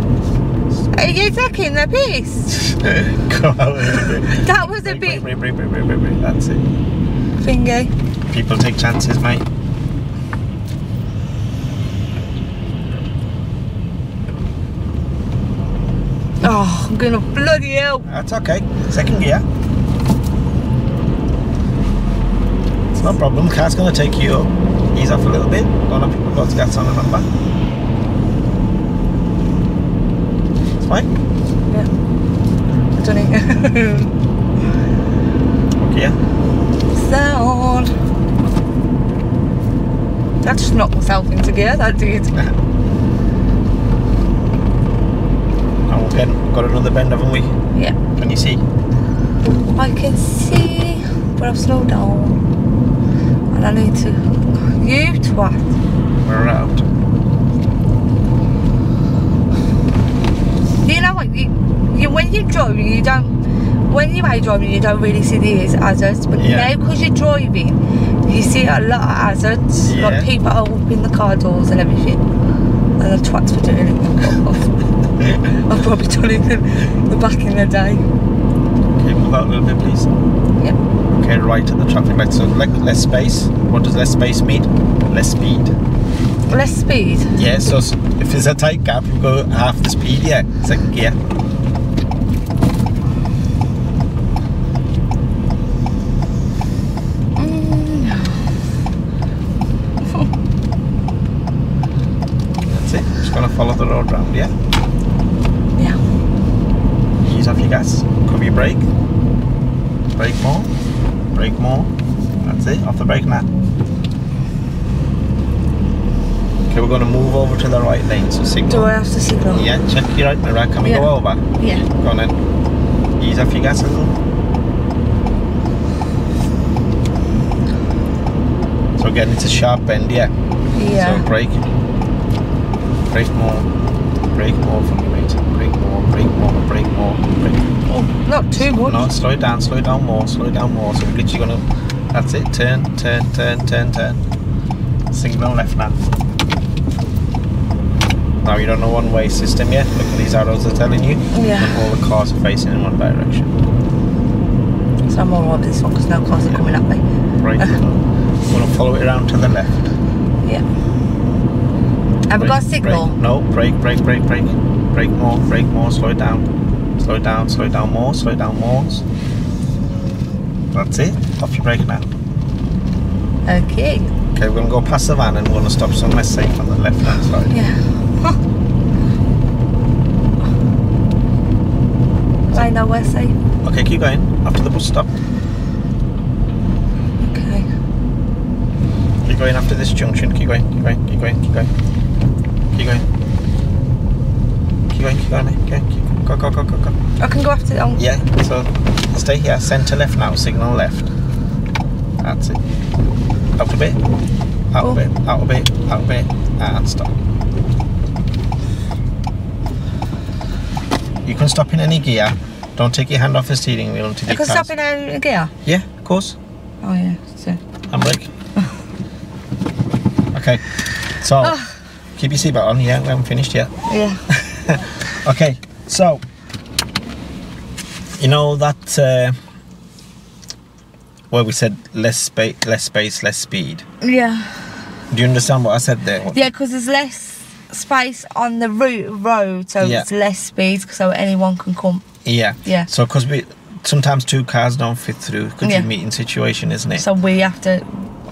Are you taking the piss? [LAUGHS] go out a little bit. That was a bit. That's it. thingy. People take chances, mate. Oh, I'm gonna bloody hell. That's okay. Second gear. It's no problem. Car's to take you up. Ease off a little bit. Don't have people got gas on, remember? It's fine. Yeah. I don't know. Okay. [LAUGHS] Sound. That just knocked myself into gear, that did. [LAUGHS] Get, got another bend, haven't we? Yeah. Can you see? I can see, but I've slowed down. And I need to. You twat. We're out. You know what? You, you, when you're driving, you don't. When you are driving, you don't really see these hazards. But Yeah. now, because you're driving, you see a lot of hazards. Yeah. Like people opening the car doors and everything. And the twats for doing it. [LAUGHS] [LAUGHS] I've probably done it in the back in the day. Okay, move out a little bit, please. Yep. Okay, right at the traffic light. So like less space. What does less space mean? Less speed. Less speed. Yeah, so if there's a tight gap, you go half the speed, yeah. Second gear. Mm, follow the road round, yeah? yeah. Ease off your gas. Cover your brake. Brake more. Brake more. That's it. Off the brake now. Okay, we're gonna move over to the right lane, so signal. Do I have to signal? Yeah, check your right mirror. Can we Yeah. go over? Yeah. Go on then. Ease off your gas a little. So again, it's a sharp bend, yeah. Yeah. So brake. Brake more. Brake more for me, mate. Brake more, brake more, brake more, brake Oh, not too much. No, slow it down, slow it down more, slow it down more. So we're literally gonna that's it. Turn, turn, turn, turn, turn. Signal left now. Now you're on a one-way system, yeah? Look at these arrows are telling you. Yeah. All the cars are facing in one direction. So I'm alright with this one because no cars are coming at me. Right. [LAUGHS] I'm gonna follow it around to the left. Yeah. Have we got a signal? brake. No, brake, brake, brake, brake. Brake more, brake more, slow it down. Slow it down, slow it down more, slow it down more. That's it. Off your brake now. Okay. Okay, we're gonna go past the van and we're gonna stop somewhere safe on the left hand side. Yeah. [LAUGHS] I know where safe. Okay, keep going. After the bus stop. Okay. Keep going after this junction. Keep going, keep going, keep going, keep going. Keep going. Keep going, keep going, mate. Okay, keep go, go, go, go, go. I can go after the. Oh, Yeah, so stay here, centre left now, signal left. That's it. Out a bit, out oh. a bit, out a bit, out a bit, and stop. You can stop in any gear. Don't take your hand off the steering wheel until I you can stop in a gear. Yeah, of course. Oh yeah. So. And brake. okay, so ah. Keep your seatbelt on. Yeah, we haven't finished yet. Yeah. [LAUGHS] Okay, so you know that uh, where we said less space, less space, less speed. Yeah. Do you understand what I said there? Yeah, because there's less space on the route road, so Yeah. it's less speed, so anyone can come. Yeah. Yeah. So because we sometimes two cars don't fit through because Yeah. you're meeting situation, isn't it? So we have to.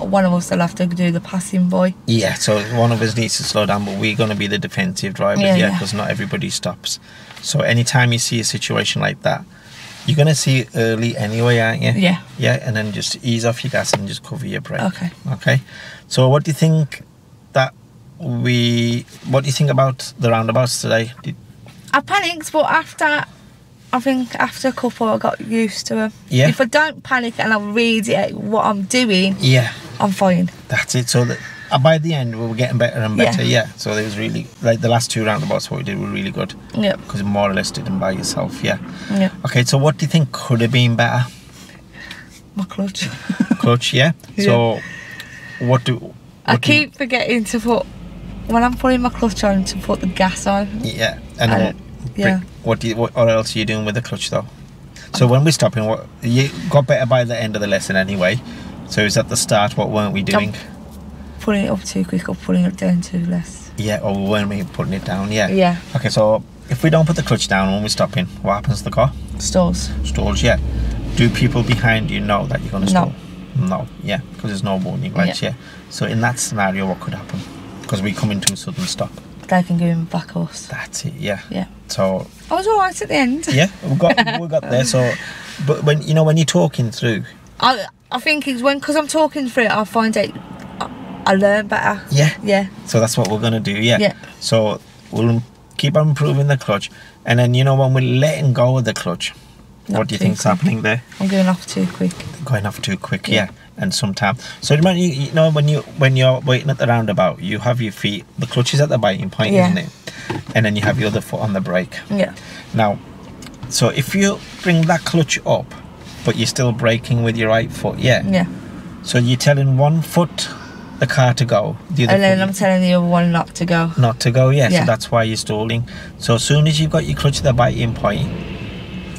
One of us will have to do the passing boy. yeah. So one of us needs to slow down, but we're going to be the defensive drivers, Yeah, yeah, yeah. because not everybody stops. So anytime you see a situation like that, you're going to see it early anyway, aren't you? Yeah. Yeah, and then just ease off your gas and just cover your brake. Okay. Okay. So what do you think that we what do you think about the roundabouts today? Did, I panicked, but after. I think after a couple, I got used to them. Yeah. If I don't panic and I read it, what I'm doing, yeah, I'm fine. that's it. So that uh, by the end we were getting better and better. Yeah. yeah. So it was really like the last two roundabouts what we did were really good Yeah. because you more or less did them by yourself. Yeah. Yep. Okay. So what do you think could have been better? My clutch. [LAUGHS] Clutch. Yeah. So what do I what do you- keep forgetting to put when I'm putting my clutch on to put the gas on. Yeah, and I- what, yeah. what do you, what, what else are you doing with the clutch though? So when we're stopping, what you got better by the end of the lesson anyway. So is at the start, what weren't we doing? Pulling it up too quick or pulling it down too less. Yeah, or weren't we putting it down? Yeah. Yeah. Okay, so if we don't put the clutch down when we're stopping, what happens to the car? Stalls. Stalls. Yeah. Do people behind you know that you're going to No. stall? No. Yeah, because there's no warning lights. Yeah. So in that scenario, what could happen? Because we come into a sudden stop. They can go in back us. That's it. Yeah. Yeah. So I was alright at the end. yeah, we got we got there. So, [LAUGHS] but when you know when you're talking through, I I think it's when because I'm talking through it, I find it. I, I learn better. yeah. Yeah. So that's what we're gonna do. Yeah. Yeah. So we'll keep on improving the clutch, and then you know when we're letting go of the clutch, Not what do you think's quick. happening there? I'm going off too quick. Going off too quick. Yeah. Yeah. And sometimes, so remember, you, you know when you when you're waiting at the roundabout, you have your feet. The clutch is at the biting point, Yeah. isn't it? And then you have your other foot on the brake. Yeah. Now, so if you bring that clutch up, but you're still braking with your right foot, yeah. Yeah. So you're telling one foot the car to go, the other And then foot I'm telling the other one not to go. not to go. Yeah, Yeah. so that's why you're stalling. So as soon as you've got your clutch at the biting point,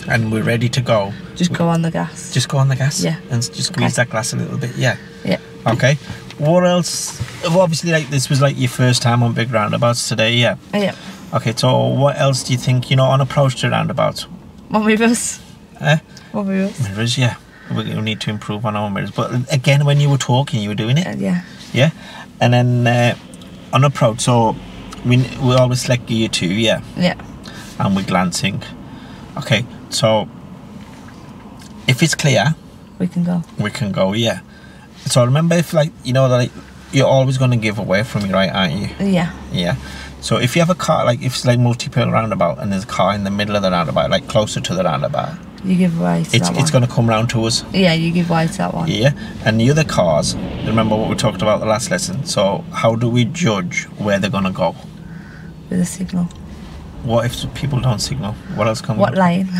and we're ready to go, Just go on the gas. just go on the gas. Yeah. And just squeeze Okay. that glass a little bit. Yeah. Yeah. Okay. What else? well, Obviously, like this was like your first time on big roundabouts today. Yeah. Yeah. Okay. So what else do you think? You know, on approach to roundabouts, One us. eh? One. Mirrors. Yeah. We we need to improve on our mirrors. But again, when you were talking, you were doing it. Uh, yeah. Yeah. And then uh, on approach, so we we always select gear two. Yeah. Yeah. and we're glancing. Okay, so if it's clear, We can go. we can go. Yeah. So remember, if like you know, like you're always going to give away from your right, aren't you? Yeah. Yeah. So if you have a car, like if it's like multi-pill roundabout, and there's a car in the middle of the roundabout, like closer to the roundabout, You give way to it's it's going to come round to us. Yeah, you give way to that one. Yeah. And the other cars, remember what we talked about the last lesson. So how do we judge where they're going to go? With a signal. What if people don't signal? What else can we? What look- lane? [LAUGHS]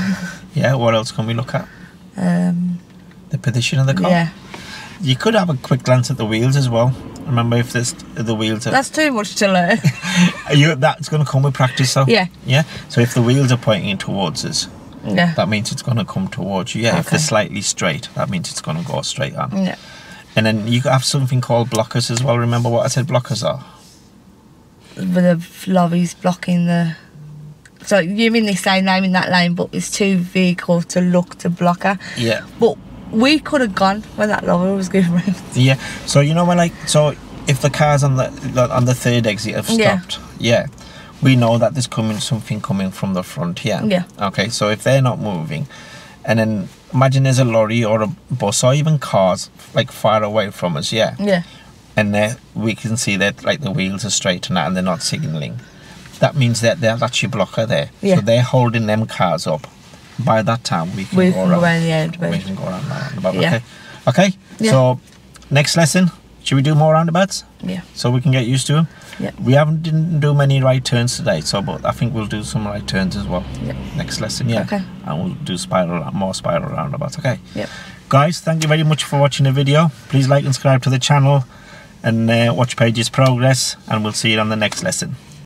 Yeah. What else can we look at? um, The position of the car. yeah. You could have a quick glance at the wheels as well. Remember, if this the wheels are That's too much to learn. [LAUGHS] you, that's going to come with practice, though. Yeah. Yeah. So if the wheels are pointing towards us, yeah. that means it's going to come towards you. Yeah. If Okay. they're slightly straight, that means it's going to go straight on. Yeah. And then you have something called blockers as well. Remember what I said blockers are? With the lorries blocking the. So you mean the same name in that lane, but it's two vehicles to look to block her. Yeah. But we could have gone when that lorry was going [LAUGHS] round. Yeah. So you know when like so if the cars on the on the third exit have Yeah. stopped, yeah, we know that there's coming something coming from the front here. Yeah. Okay. So if they're not moving, and then imagine there's a lorry or a bus or even cars like far away from us, yeah, Yeah. and they we can see that like the wheels are straight and that, and they're not signalling. That means that there's actually blocker there. Yeah. So they're holding them cars up. By that time, we can We go around. the end. We can go around. Yeah. Okay. Okay. Yeah. So next lesson, should we do more roundabouts Yeah. so we can get used to them? Yeah. We haven't didn't do many right turns today, so but I think we'll do some right turns as well. Yeah. Next lesson, yeah. Okay. And we'll do spiral more spiral roundabouts. Okay. Yeah. Guys, thank you very much for watching the video. Please like and subscribe to the channel and uh, watch Page's progress, and we'll see you on the next lesson.